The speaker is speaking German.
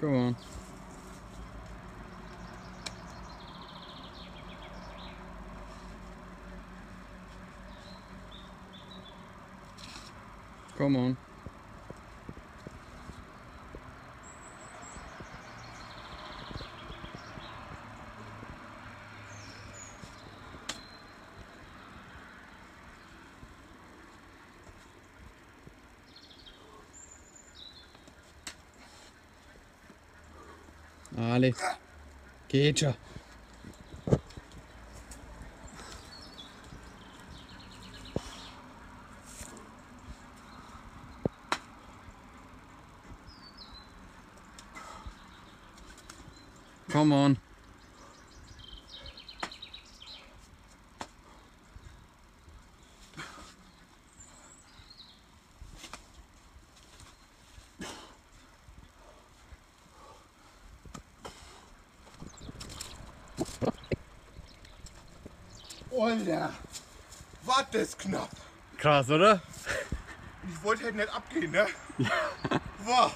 Come on. Come on. Ali, geht schon. Come on. Alter, war das knapp. Krass, oder? Ich wollte halt nicht abgehen, ne? Ja. Boah.